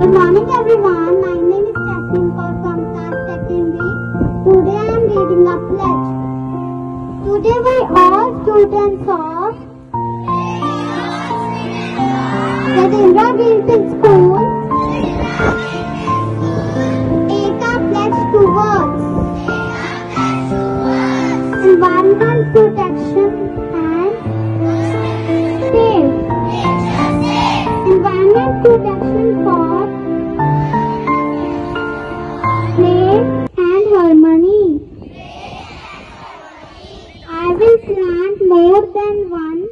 Good morning everyone, my name is Jasmine Kaur from class 2nd B. Today I am reading a pledge. Today we all students of the Jatindera Greenfield School take a pledge towards environmental protection. Plant more than one.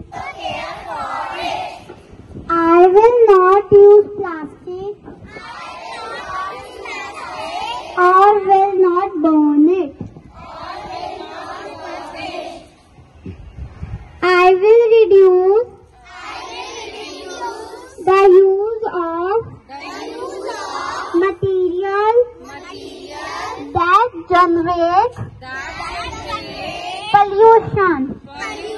I will not use plastic or will not burn it. I will reduce the use of material that generate pollution.